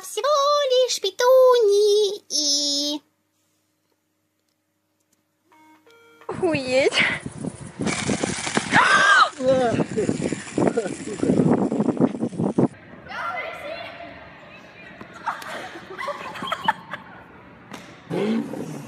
всего лишь петуни и... Охуеть. Ah!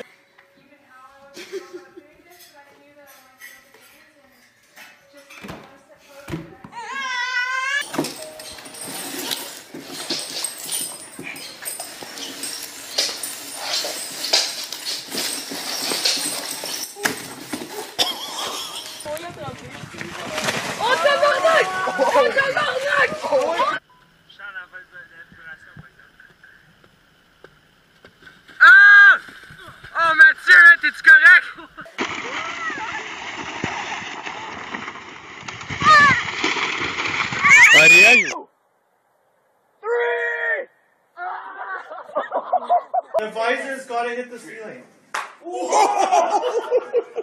The visor's gotta hit the ceiling.